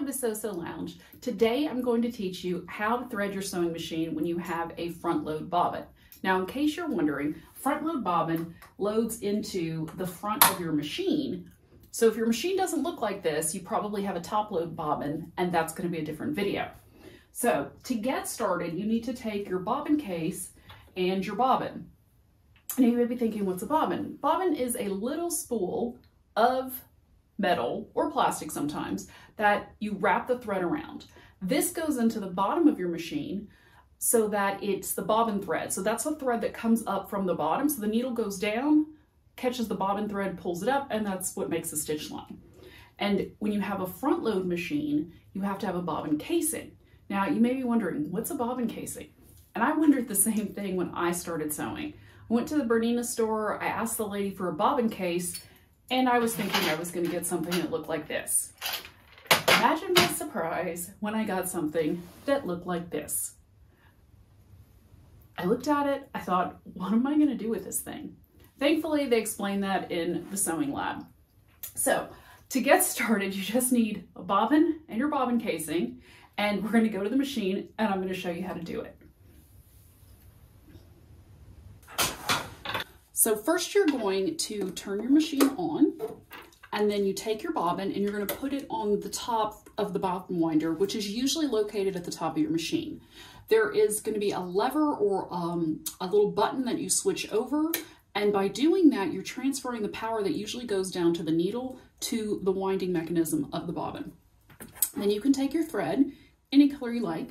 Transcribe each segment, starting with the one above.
welcome to Sew Lounge. Today I'm going to teach you how to thread your sewing machine when you have a front load bobbin. Now in case you're wondering, front load bobbin loads into the front of your machine. So if your machine doesn't look like this, you probably have a top load bobbin and that's going to be a different video. So to get started, you need to take your bobbin case and your bobbin. Now you may be thinking, what's a bobbin? Bobbin is a little spool of metal or plastic sometimes that you wrap the thread around. This goes into the bottom of your machine so that it's the bobbin thread. So that's the thread that comes up from the bottom. So the needle goes down, catches the bobbin thread, pulls it up, and that's what makes the stitch line. And when you have a front load machine, you have to have a bobbin casing. Now you may be wondering, what's a bobbin casing? And I wondered the same thing when I started sewing. I went to the Bernina store, I asked the lady for a bobbin case, and I was thinking I was gonna get something that looked like this. Imagine my surprise when I got something that looked like this. I looked at it, I thought, what am I gonna do with this thing? Thankfully, they explained that in the sewing lab. So to get started, you just need a bobbin and your bobbin casing, and we're gonna go to the machine and I'm gonna show you how to do it. So first you're going to turn your machine on and then you take your bobbin and you're going to put it on the top of the bobbin winder, which is usually located at the top of your machine. There is going to be a lever or um, a little button that you switch over. And by doing that, you're transferring the power that usually goes down to the needle to the winding mechanism of the bobbin. Then you can take your thread, any color you like,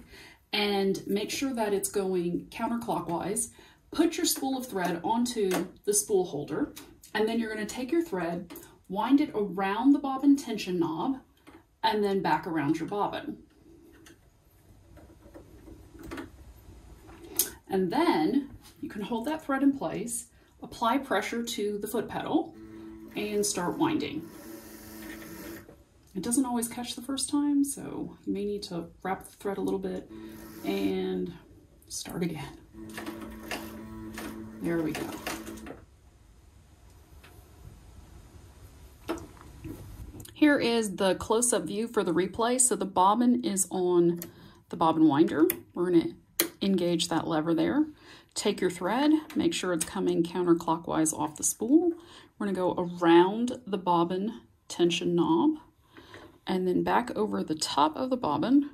and make sure that it's going counterclockwise Put your spool of thread onto the spool holder, and then you're going to take your thread, wind it around the bobbin tension knob, and then back around your bobbin. And then you can hold that thread in place, apply pressure to the foot pedal, and start winding. It doesn't always catch the first time, so you may need to wrap the thread a little bit and start again. There we go. Here is the close-up view for the replay. So the bobbin is on the bobbin winder. We're to engage that lever there. Take your thread, make sure it's coming counterclockwise off the spool. We're to go around the bobbin tension knob and then back over the top of the bobbin.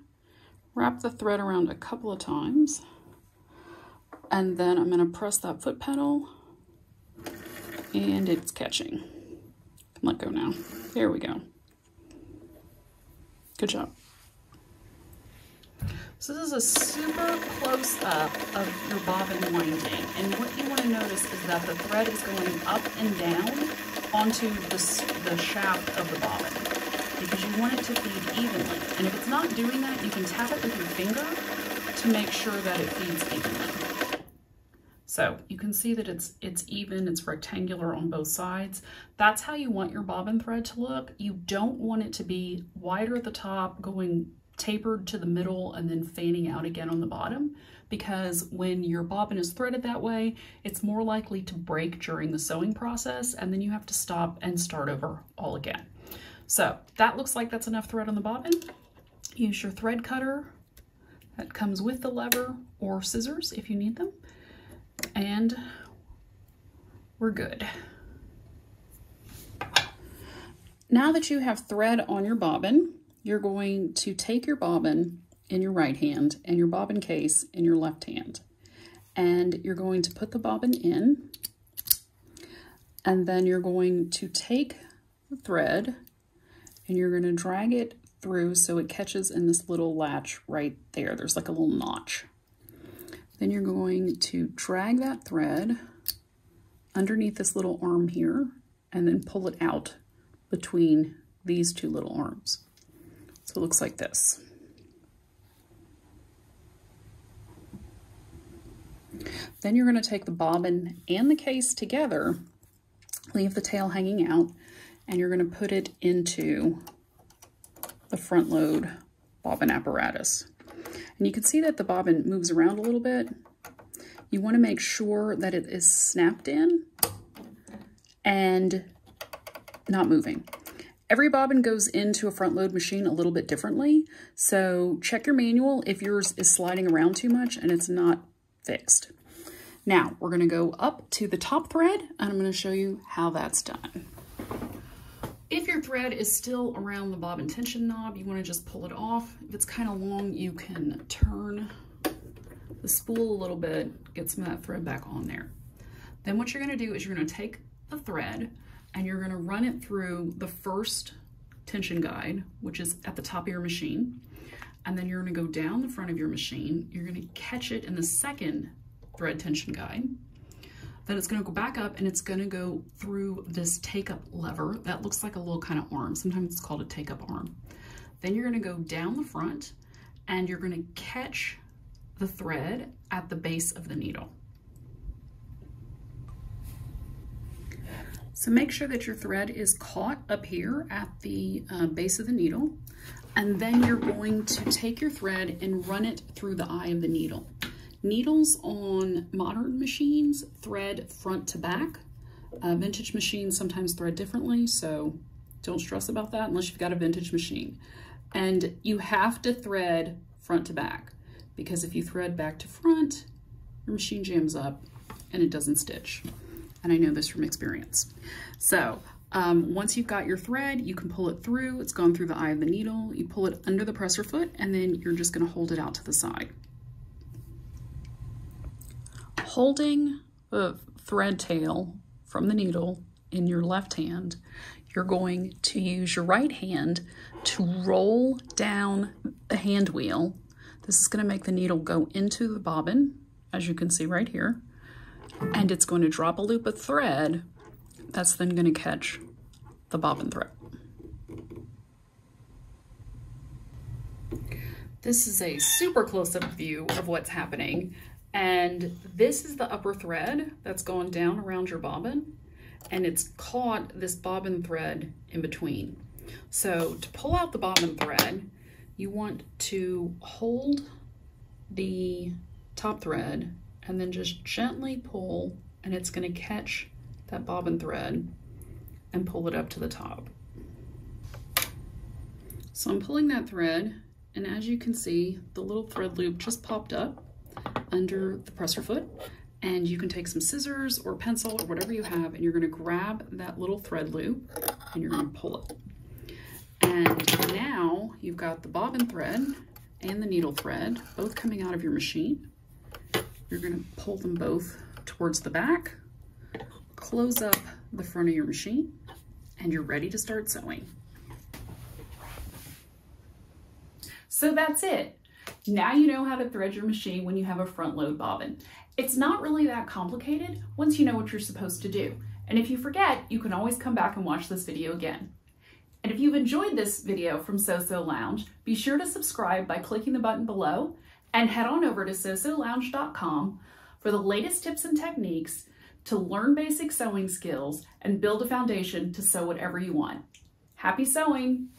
Wrap the thread around a couple of times. And then I'm gonna press that foot pedal and it's catching. Let go now. There we go. Good job. So this is a super close up of your bobbin winding. And what you want to notice is that the thread is going up and down onto the, the shaft of the bobbin because you want it to feed evenly. And if it's not doing that, you can tap it with your finger to make sure that it feeds evenly. So you can see that it's, it's even, it's rectangular on both sides. That's how you want your bobbin thread to look. You don't want it to be wider at the top, going tapered to the middle and then fanning out again on the bottom because when your bobbin is threaded that way, it's more likely to break during the sewing process and then you have to stop and start over all again. So that looks like that's enough thread on the bobbin. Use your thread cutter that comes with the lever or scissors if you need them and we're good. Now that you have thread on your bobbin, you're going to take your bobbin in your right hand and your bobbin case in your left hand. And you're going to put the bobbin in and then you're going to take the thread and you're going to drag it through so it catches in this little latch right there. There's like a little notch. Then you're going to drag that thread underneath this little arm here and then pull it out between these two little arms. So it looks like this. Then you're going to take the bobbin and the case together, leave the tail hanging out, and you're going to put it into the front load bobbin apparatus. And you can see that the bobbin moves around a little bit. You want to make sure that it is snapped in and not moving. Every bobbin goes into a front load machine a little bit differently, so check your manual if yours is sliding around too much and it's not fixed. Now, we're gonna go up to the top thread and I'm gonna show you how that's done. If your thread is still around the bobbin tension knob, you wanna just pull it off. If it's kind of long, you can turn the spool a little bit, get some of that thread back on there. Then what you're gonna do is you're gonna take the thread and you're gonna run it through the first tension guide, which is at the top of your machine. And then you're gonna go down the front of your machine. You're gonna catch it in the second thread tension guide. Then it's gonna go back up and it's gonna go through this take-up lever that looks like a little kind of arm. Sometimes it's called a take-up arm. Then you're gonna go down the front and you're gonna catch the thread at the base of the needle. So make sure that your thread is caught up here at the uh, base of the needle. And then you're going to take your thread and run it through the eye of the needle. Needles on modern machines thread front to back. Uh, vintage machines sometimes thread differently, so don't stress about that unless you've got a vintage machine. And you have to thread front to back because if you thread back to front, your machine jams up and it doesn't stitch. And I know this from experience. So um, once you've got your thread, you can pull it through. It's gone through the eye of the needle. You pull it under the presser foot and then you're just gonna hold it out to the side. Holding the thread tail from the needle in your left hand, you're going to use your right hand to roll down the hand wheel this is going to make the needle go into the bobbin, as you can see right here, and it's going to drop a loop of thread that's then going to catch the bobbin thread. This is a super close-up view of what's happening. And this is the upper thread that's going down around your bobbin. And it's caught this bobbin thread in between. So to pull out the bobbin thread, you want to hold the top thread and then just gently pull and it's going to catch that bobbin thread and pull it up to the top. So I'm pulling that thread and as you can see the little thread loop just popped up under the presser foot and you can take some scissors or pencil or whatever you have and you're going to grab that little thread loop and you're to pull it. And now you've got the bobbin thread and the needle thread both coming out of your machine. You're going to pull them both towards the back, close up the front of your machine, and you're ready to start sewing. So that's it. Now you know how to thread your machine when you have a front load bobbin. It's not really that complicated once you know what you're supposed to do. And if you forget, you can always come back and watch this video again. And if you've enjoyed this video from Sew Lounge, be sure to subscribe by clicking the button below and head on over to sewsewlounge.com for the latest tips and techniques to learn basic sewing skills and build a foundation to sew whatever you want. Happy sewing!